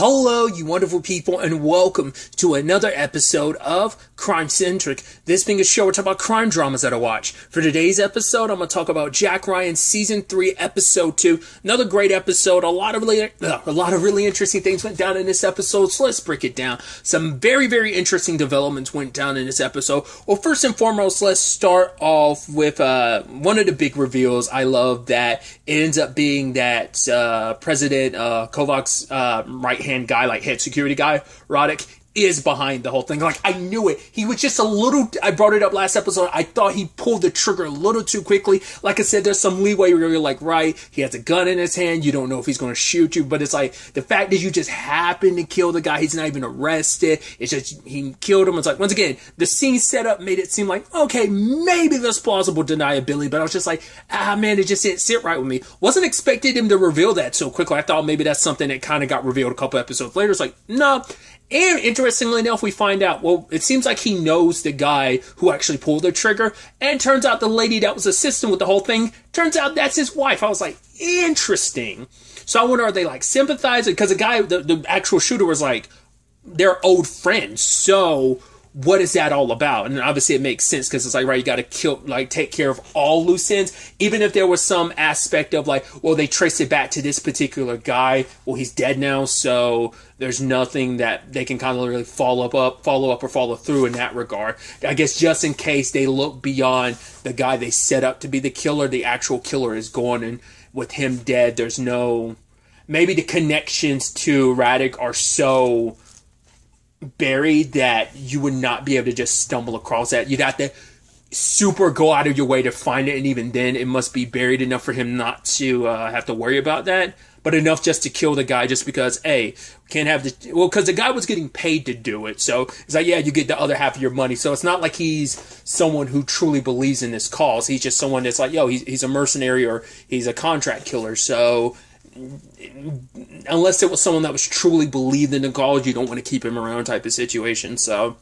Hello, you wonderful people, and welcome to another episode of Crime Centric. This being a show we're talking about crime dramas that I watch. For today's episode, I'm going to talk about Jack Ryan season three, episode two. Another great episode. A lot of really, uh, a lot of really interesting things went down in this episode. So let's break it down. Some very, very interesting developments went down in this episode. Well, first and foremost, let's start off with uh, one of the big reveals. I love that it ends up being that uh, President uh, Kovacs uh, right hand guy, like head security guy, Radek, is behind the whole thing. Like I knew it. He was just a little. I brought it up last episode. I thought he pulled the trigger a little too quickly. Like I said, there's some leeway where you're like, right, he has a gun in his hand. You don't know if he's going to shoot you, but it's like the fact that you just happen to kill the guy. He's not even arrested. It's just he killed him. It's like once again, the scene setup made it seem like okay, maybe there's plausible deniability, but I was just like, ah man, it just didn't sit right with me. Wasn't expecting him to reveal that so quickly. I thought maybe that's something that kind of got revealed a couple episodes later. It's like no, and interestingly enough, we find out, well, it seems like he knows the guy who actually pulled the trigger. And turns out the lady that was assisting with the whole thing, turns out that's his wife. I was like, interesting. So I wonder, are they like sympathizing? Because the guy, the, the actual shooter was like, they're old friends. So what is that all about? And obviously it makes sense because it's like, right, you got to kill, like, take care of all loose ends. Even if there was some aspect of like, well, they trace it back to this particular guy. Well, he's dead now, so there's nothing that they can kind of really follow up, up, follow up or follow through in that regard. I guess just in case they look beyond the guy they set up to be the killer, the actual killer is gone, and with him dead, there's no. Maybe the connections to Radek are so buried that you would not be able to just stumble across that. You'd have to super go out of your way to find it, and even then, it must be buried enough for him not to uh, have to worry about that. But enough just to kill the guy, just because, hey, can't have the well, because the guy was getting paid to do it. So it's like, yeah, you get the other half of your money. So it's not like he's someone who truly believes in this cause. He's just someone that's like, yo, he's, he's a mercenary or he's a contract killer. So unless it was someone that was truly believed in the cause, you don't want to keep him around type of situation. So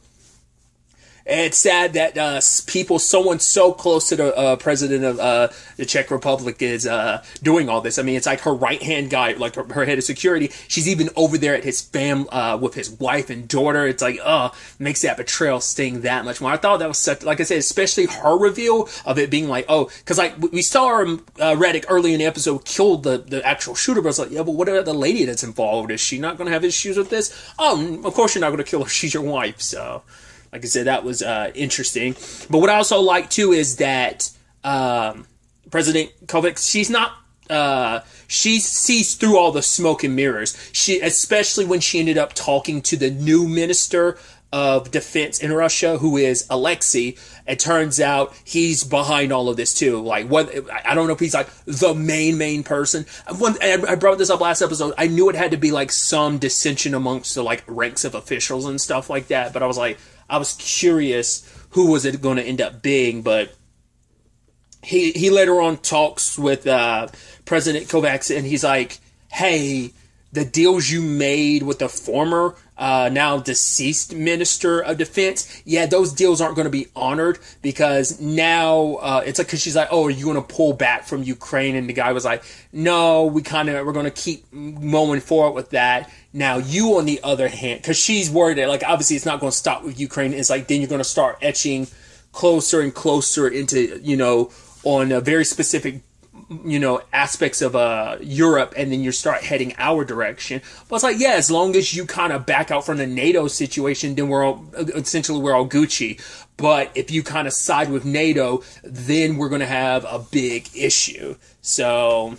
it's sad that uh, people, someone so close to the uh, president of uh, the Czech Republic is uh, doing all this. I mean, it's like her right hand guy, like her, her, head of security. She's even over there at his fam uh, with his wife and daughter. It's like, oh, makes that betrayal sting that much more. I thought that was such, like I said, especially her reveal of it being like, oh, because like we saw her, uh, Radek early in the episode killed the, the actual shooter, but I was like, yeah, but what about the lady that's involved? Is she not going to have issues with this? Oh, of course you're not going to kill her. She's your wife, so like I said, that was uh, interesting. But what I also like too is that um, President Kovacs, she's not. Uh, she sees through all the smoke and mirrors. She, especially when she ended up talking to the new minister of defense in Russia, who is Alexei. It turns out he's behind all of this too. Like, what? I don't know if he's like the main main person. When I brought this up last episode, I knew it had to be like some dissension amongst the like ranks of officials and stuff like that. But I was like, I was curious who was it going to end up being, but he he later on talks with uh, President Kovacs and he's like, "Hey, the deals you made with the former uh, now deceased minister of defense, yeah, those deals aren't going to be honored because now uh, it's like because she's like, oh, are you going to pull back from Ukraine? And the guy was like, no, we kind of we're going to keep moving forward with that. Now you, on the other hand, because she's worried that like obviously it's not going to stop with Ukraine. It's like then you're going to start etching closer and closer into you know on a very specific you know aspects of uh Europe and then you start heading our direction. But it's like yeah, as long as you kind of back out from the NATO situation, then we're all essentially we're all Gucci. But if you kind of side with NATO, then we're going to have a big issue. So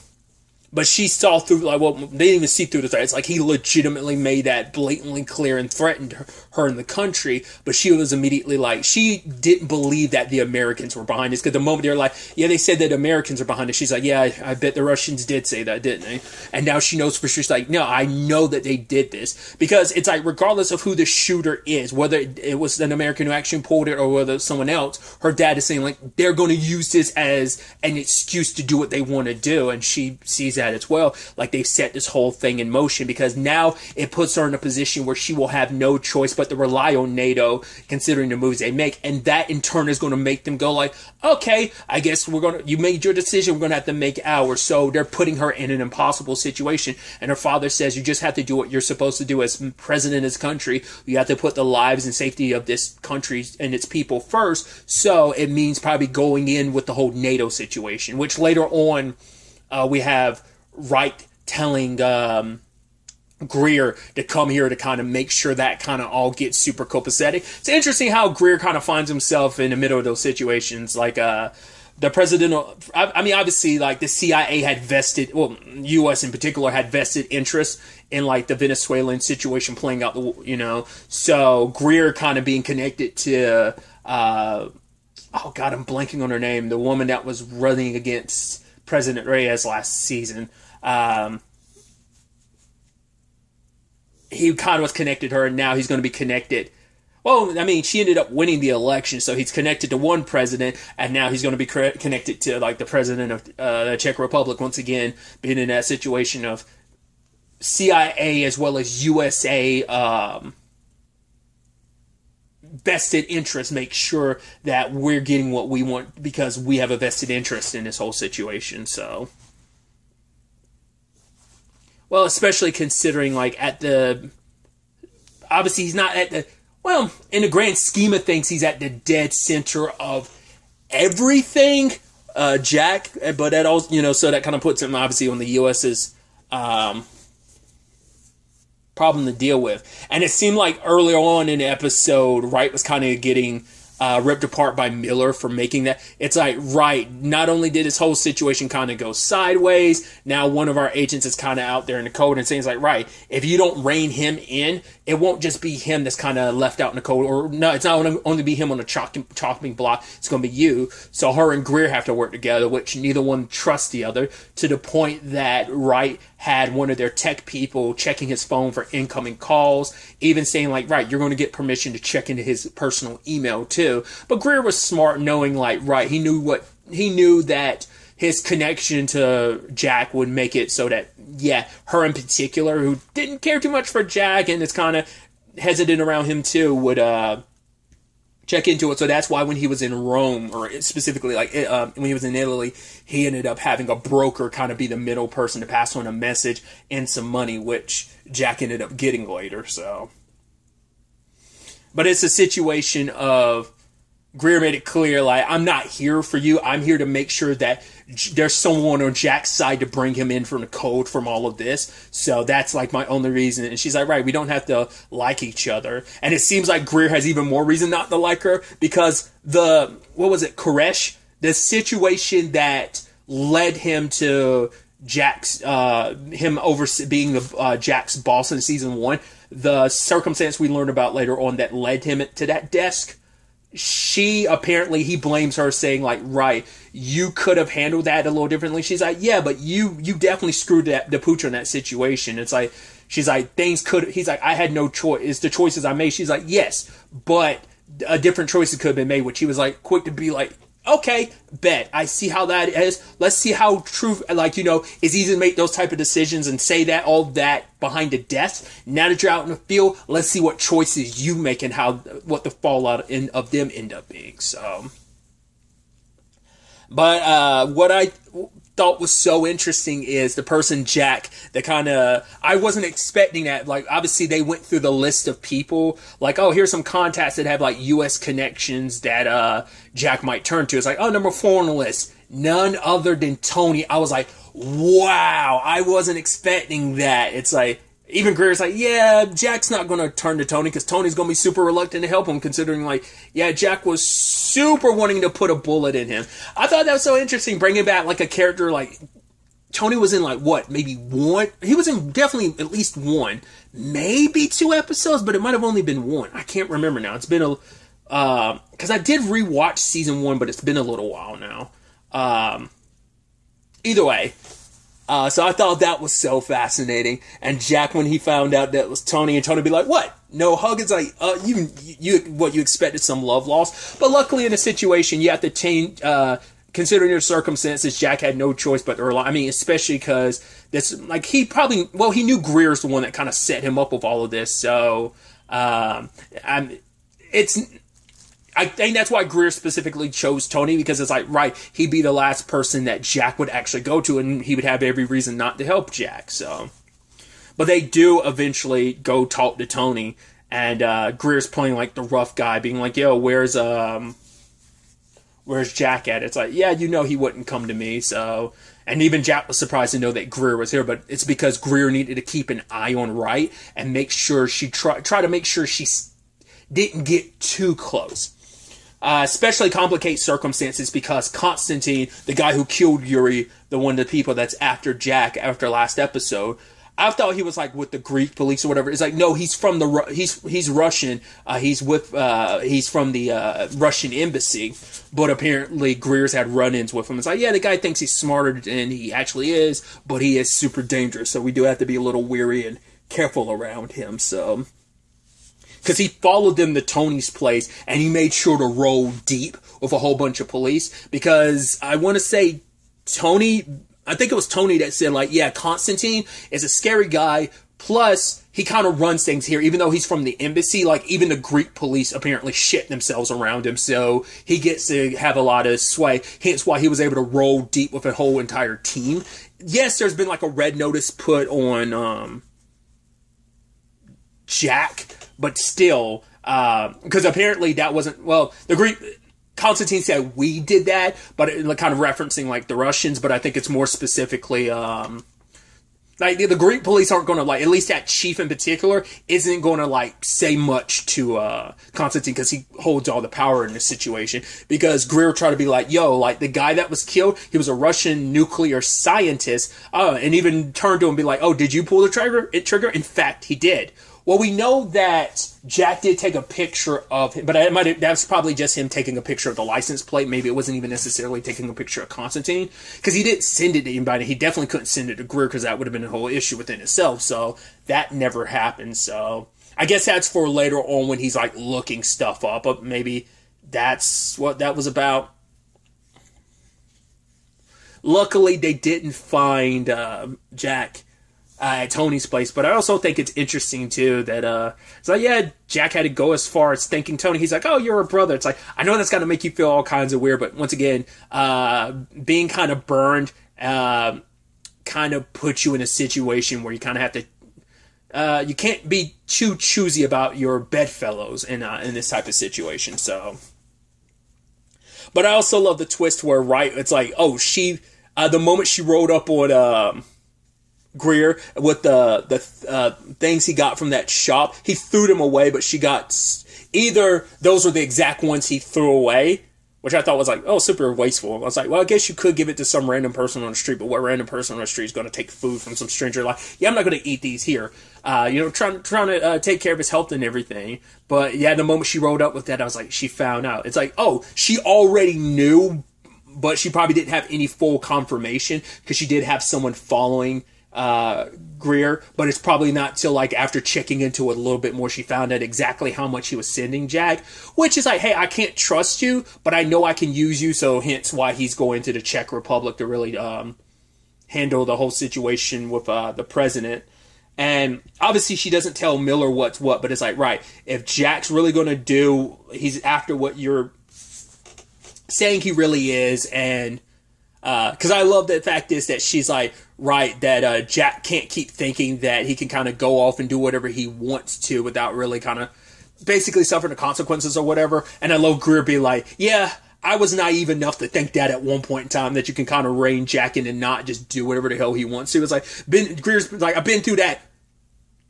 but she saw through like well they didn't even see through the threat. It's like he legitimately made that blatantly clear and threatened her, her in the country but she was immediately like she didn't believe that the americans were behind this because the moment they're like yeah they said that americans are behind it. She's like yeah I, I, bet the russians did say that didn't they? And now she knows for sure. She's like no i know that they did this because it's like regardless of who the shooter is whether it was an american who actually pulled it or whether someone else her dad is saying like they're going to use this as an excuse to do what they want to do and she sees she's at as well. Like they've set this whole thing in motion because now it puts her in a position where she will have no choice but to rely on NATO, considering the moves they make, and that in turn is going to make them go like, okay, I guess we're gonna. You made your decision. We're gonna have to make ours. So they're putting her in an impossible situation, and her father says you just have to do what you're supposed to do as president of this country. You have to put the lives and safety of this country and its people first. So it means probably going in with the whole NATO situation, which later on uh, we have Wright telling. Um, Greer to come here to kind of make sure that kind of all gets super copacetic. It's interesting how Greer kind of finds himself in the middle of those situations. Like, uh, the president, I, I mean, obviously, like the CIA had vested, well, U.S. in particular had vested interest in like the Venezuelan situation playing out, you know. So Greer kind of being connected to, uh, oh God, I'm blanking on her name, the woman that was running against President Reyes last season. Um, he kind of was connected her, and now he's going to be connected. Well, I mean, she ended up winning the election, so he's connected to one president, and now he's going to be connected to like the president of uh, the Czech Republic once again, being in that situation of CIA as well as USA um, vested interest. Make sure that we're getting what we want because we have a vested interest in this whole situation. So. Well, especially considering like at the obviously he's not at the well, in the grand scheme of things, he's at the dead center of everything. Uh, Jack, but that also you know, so that kind of puts him obviously on the U.S.'s um, problem to deal with. And it seemed like earlier on in the episode, Wright was kind of getting uh, ripped apart by Miller for making that. It's like, right, not only did this whole situation kind of go sideways, now one of our agents is kind of out there in the code and saying, it's like, right, if you don't rein him in, it won't just be him that's kind of left out in the cold, or no, it's not only be him on a chopping, chopping block, it's going to be you. So her and Greer have to work together, which neither one trusts the other, to the point that Wright had one of their tech people checking his phone for incoming calls, even saying like, right, you're going to get permission to check into his personal email too. But Greer was smart, knowing like, right, he knew what he knew that his connection to Jack would make it so that yeah, her in particular, who didn't care too much for Jack and is kind of hesitant around him too, would uh check into it. So that's why when he was in Rome, or specifically like uh, when he was in Italy, he ended up having a broker kind of be the middle person to pass on a message and some money, which Jack ended up getting later. So, but it's a situation of Greer made it clear, like, I'm not here for you. I'm here to make sure that there's someone on Jack's side to bring him in from the code from all of this. So that's like my only reason. And she's like, right, we don't have to like each other. And it seems like Greer has even more reason not to like her because the, what was it, Karachi? The situation that led him to Jack's, uh, him over being the, uh, Jack's boss in season one, the circumstance we learned about later on that led him to that desk she apparently he blames her saying like right you could have handled that a little differently. She's like yeah but you you definitely screwed that, the pooch in that situation. It's like she's like things could he's like i had no choice. It's the choices i made. She's like yes but a different choices could have been made which he was like quick to be like okay, bet. I see how that is. Let's see how true, like, you know, it's easy to make those type of decisions and say that, all that behind the desk. Now that you're out in the field, let's see what choices you make and how, what the fallout in, of them end up being. So, but, uh, what I thought was so interesting is the person Jack that kind of I wasn't expecting that. Like obviously they went through the list of people. Like oh here's some contacts that have like U.S. connections that uh Jack might turn to. It's like oh number four on the list, none other than Tony. I was like wow I wasn't expecting that. It's like even Greer's like, yeah, Jack's not going to turn to Tony because Tony's going to be super reluctant to help him, considering, like, yeah, Jack was super wanting to put a bullet in him. I thought that was so interesting, bringing back, like, a character like Tony was in, like, what, maybe one? He was in definitely at least one, maybe two episodes, but it might have only been one. I can't remember now. It's been a, because uh, I did rewatch season one, but it's been a little while now. Um, either way, uh, so I thought that was so fascinating. And Jack, when he found out that was Tony, and Tony be like, "What? No hug?" It's like, uh, you, you, what you expected some love loss, but luckily in a situation you have to change. Uh, considering your circumstances, Jack had no choice but to rely. I mean, especially because this, like, he probably, well, he knew Greer's the one that kind of set him up with all of this. So, um, I'm, it's, I think that's why Greer specifically chose Tony because it's like, right, he'd be the last person that Jack would actually go to, and he would have every reason not to help Jack. So, but they do eventually go talk to Tony, and uh, Greer's playing like the rough guy, being like, "Yo, where's um, where's Jack at?" It's like, yeah, you know, he wouldn't come to me, so. And even Jack was surprised to know that Greer was here, but it's because Greer needed to keep an eye on Wright and make sure she try try to make sure she didn't get too close. Uh, especially complicate circumstances because Constantine, the guy who killed Yuri, the one of the people that's after Jack after last episode, I thought he was like with the Greek police or whatever. It's like no, he's from the he's he's Russian. Uh, he's with uh, he's from the uh, Russian embassy, but apparently Greer's had run-ins with him. It's like yeah, the guy thinks he's smarter than he actually is, but he is super dangerous. So we do have to be a little weary and careful around him. So because he followed them to Tony's place and he made sure to roll deep with a whole bunch of police because I want to say Tony I think it was Tony that said like, yeah, Constantine is a scary guy. Plus, he kind of runs things here, even though he's from the embassy. Like, even the Greek police apparently shit themselves around him, so he gets to have a lot of sway. Hence why he was able to roll deep with a whole entire team. Yes, there's been like a red notice put on um, Jack, but still, because uh, apparently that wasn't well. The Greek Constantine said we did that, but it, kind of referencing like the Russians, but I think it's more specifically um, like the Greek police aren't going to like at least that chief in particular isn't going to like say much to uh, Constantine because he holds all the power in this situation. Because Greer tried to be like, "Yo, like the guy that was killed, he was a Russian nuclear scientist," uh, and even turned to him and be like, "Oh, did you pull the trigger? It trigger? In fact, he did." Well, we know that Jack did take a picture of him, but might that's probably just him taking a picture of the license plate. Maybe it wasn't even necessarily taking a picture of Constantine because he didn't send it to anybody. He definitely couldn't send it to Greer because that would have been a whole issue within itself. So that never happened. So I guess that's for later on when he's like looking stuff up. But maybe that's what that was about. Luckily, they didn't find uh, Jack uh, at Tony's place. But I also think it's interesting too that uh, it's like yeah, Jack had to go as far as thanking Tony. He's like, oh, you're a brother. It's like I know that's to make you feel all kinds of weird, but once again, uh, being kind of burned, uh, kind of puts you in a situation where you kind of have to. Uh, you can't be too choosy about your bedfellows in uh, in this type of situation. So, but I also love the twist where Wright, it's like, oh, she, uh, the moment she rolled up on, um, Greer with the the uh, things he got from that shop. He threw them away, but she got either those were the exact ones he threw away, which I thought was like oh super wasteful. I was like, well, I guess you could give it to some random person on the street, but what random person on the street is going to take food from some stranger? Like, yeah, I'm not going to eat these here. Uh, you know, trying trying to uh, take care of his health and everything. But yeah, the moment she rolled up with that, I was like, she found out. It's like, oh, she already knew, but she probably didn't have any full confirmation because she did have someone following uh, Greer, but it's probably not till like after checking into it a little bit more she found out exactly how much he was sending Jack, which is like, hey, I can't trust you, but I know I can use you, so hence why he's going to the Czech Republic to really um, handle the whole situation with uh, the president. And obviously, she doesn't tell Miller what's what, but it's like, right, if Jack's really going to do, he's after what you're saying he really is, and because uh, I love the fact is that she's like, right, that uh, Jack can't keep thinking that he can kind of go off and do whatever he wants to without really kind of basically suffering the consequences or whatever. And I love Greer be like, yeah, I was naive enough to think that at one point in time that you can kind of rein Jack in and not just do whatever the hell he wants to. It's like, been, Greer's like, I've been through that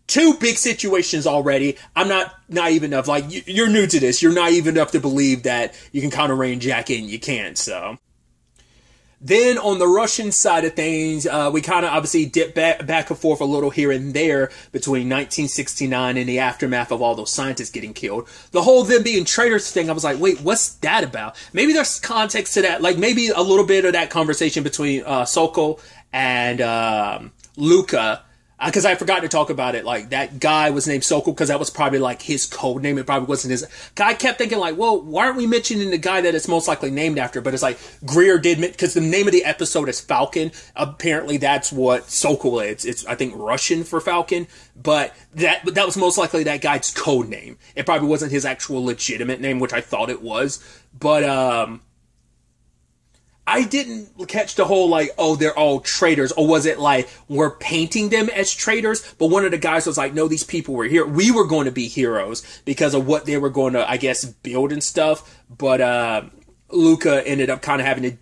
two big situations already. I'm not naive enough. Like, you're new to this. You're naive enough to believe that you can kind of rein Jack in. You can't, so. Then on the Russian side of things, uh, we kind of obviously dip back, back and forth a little here and there between 1969 and the aftermath of all those scientists getting killed. The whole them being traitors thing, I was like, wait, what's that about? Maybe there's context to that, like maybe a little bit of that conversation between uh, Sokol and um, Luca because I forgot to talk about it. Like that guy was named Sokol because that was probably like his code name. It probably wasn't his. I kept thinking like, well, why aren't we mentioning the guy that it's most likely named after? But it's like Greer did because the name of the episode is Falcon. Apparently, that's what Sokol is. It's I think Russian for Falcon, but that that was most likely that guy's code name. It probably wasn't his actual legitimate name, which I thought it was. But um, I didn't catch the whole like, oh, they're all traitors, or was it like we're painting them as traitors? But one of the guys was like, no, these people were here. We were going to be heroes because of what they were going to, I guess, build and stuff. But uh, Luca ended up kind of having to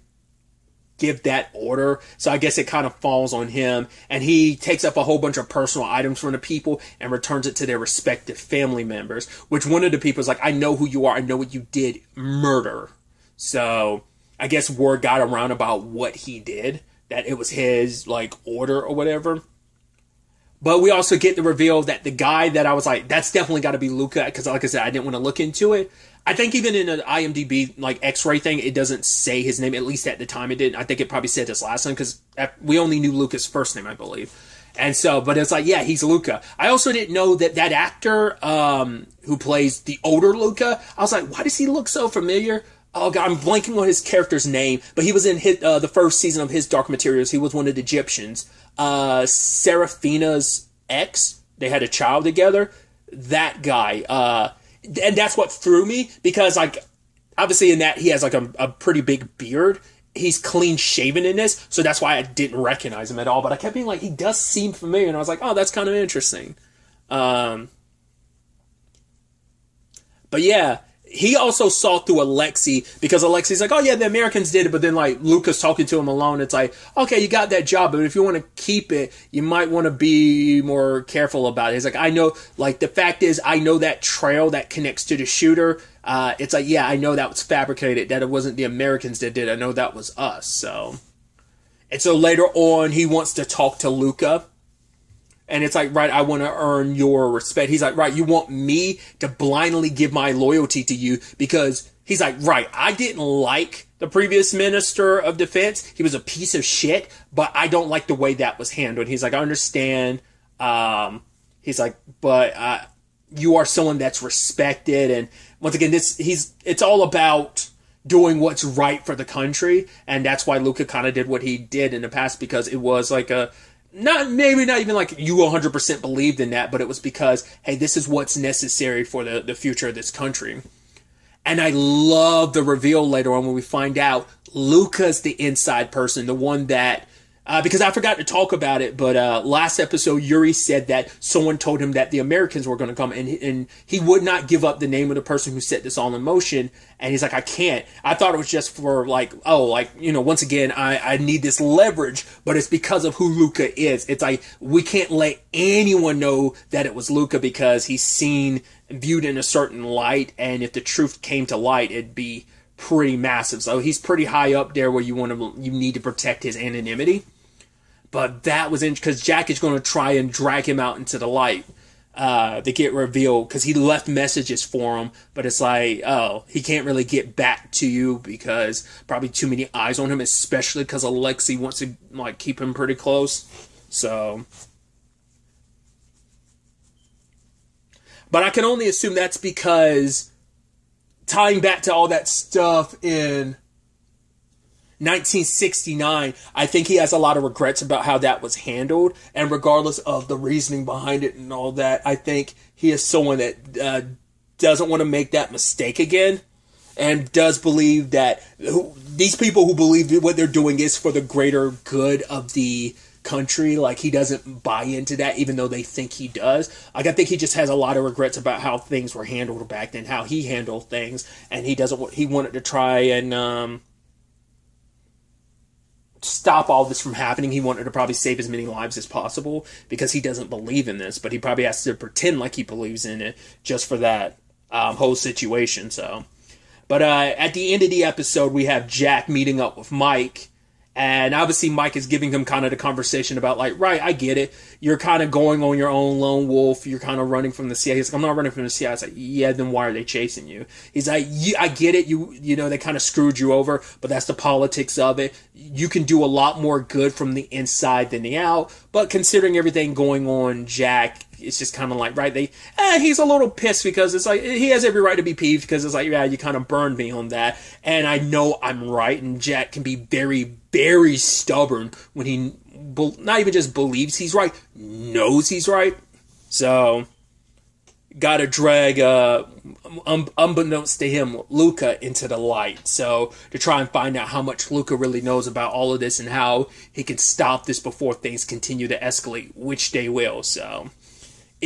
give that order. So I guess it kind of falls on him. And he takes up a whole bunch of personal items from the people and returns it to their respective family members. Which one of the people is like, I know who you are. I know what you did. Murder. So I guess word got around about what he did, that it was his like order or whatever. But we also get the reveal that the guy that I was like, that's definitely got to be Luca, because like I said, I didn't want to look into it. I think even in an IMDb like X-ray thing, it doesn't say his name. At least at the time, it didn't. I think it probably said his last name because we only knew Luca's first name, I believe. And so, but it's like, yeah, he's Luca. I also didn't know that that actor um, who plays the older Luca. I was like, why does he look so familiar? Oh god, I'm blanking on his character's name, but he was in his, uh, the first season of his Dark Materials. He was one of the Gyptians. Uh, Seraphina's ex. They had a child together. That guy. Uh, and that's what threw me because like obviously in that he has like a, a pretty big beard. He's clean shaven in this, so that's why I didn't recognize him at all. But I kept being like, he does seem familiar, and I was like, oh, that's kind of interesting. Um, but yeah, he also saw through Alexi because Alexi's like, oh yeah, the Americans did it, but then like Luca's talking to him alone, it's like, okay, you got that job, but if you want to keep it, you might want to be more careful about it. He's like, I know, like the fact is, I know that trail that connects to the shooter. Uh, it's like, yeah, I know that was fabricated, that it wasn't the Americans that did. It. I know that was us. So, and so later on, he wants to talk to Luca and it's like, right, I want to earn your respect. He's like, right, you want me to blindly give my loyalty to you because he's like, right, I didn't like the previous minister of defense. He was a piece of shit, but I don't like the way that was handled. He's like, I understand. Um, he's like, but uh, you are someone that's respected. And once again, this, he's, it's all about doing what's right for the country. And that's why Luca kind of did what he did in the past because it was like a, not maybe not even like you 100% believed in that, but it was because hey, this is what's necessary for the the future of this country. And I love the reveal later on when we find out Luca's the inside person, the one that uh, because I forgot to talk about it, but uh, last episode Yuri said that someone told him that the Americans were going to come, and and he would not give up the name of the person who set this all in motion. And he's like, I can't. I thought it was just for like, oh, like you know, once again, I I need this leverage, but it's because of who Luca is. It's like we can't let anyone know that it was Luca because he's seen viewed in a certain light, and if the truth came to light, it'd be pretty massive. So he's pretty high up there where you want to you need to protect his anonymity. But that was in because Jack is going to try and drag him out into the light uh, to get revealed because he left messages for him, but it's like, oh, he can't really get back to you because probably too many eyes on him, especially because Alexi wants to like keep him pretty close. So, but I can only assume that's because tying back to all that stuff in 1969, I think he has a lot of regrets about how that was handled. And regardless of the reasoning behind it and all that, I think he is someone that uh, doesn't want to make that mistake again and does believe that who, these people who believe what they're doing is for the greater good of the country. Like he doesn't buy into that, even though they think he does. Like I think he just has a lot of regrets about how things were handled back then, how he handled things, and he doesn't. He wanted to try and um, stop all this from happening. He wanted to probably save as many lives as possible because he doesn't believe in this, but he probably has to pretend like he believes in it just for that um, whole situation. So, but uh, at the end of the episode, we have Jack meeting up with Mike, And obviously, Mike is giving him kind of the conversation about, like, right, I get it. You're kind of going on your own lone wolf. You're kind of running from the CIA. He's like, I'm not running from the CIA. I was like, yeah, then why are they chasing you? He's like, I get it. You, you know, they kind of screwed you over, but that's the politics of it. You can do a lot more good from the inside than the out. But considering everything going on, Jack it's just kind of like right they eh, he's a little pissed because it's like he has every right to be peeved because it's like yeah you kind of burned me on that. And i know i'm right and jack can be very very stubborn when he not even just believes he's right knows he's right. So gotta drag uh unbeknownst to him luca into the light. So to try and find out how much luca really knows about all of this and how he can stop this before things continue to escalate which they will so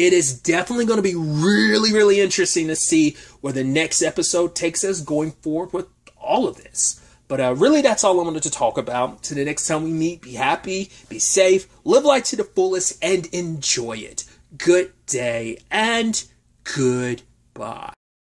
it is definitely going to be really, really interesting to see where the next episode takes us going forward with all of this. But uh, really, that's all I wanted to talk about. To the next time we meet, be happy, be safe, live life to the fullest, and enjoy it. Good day and goodbye.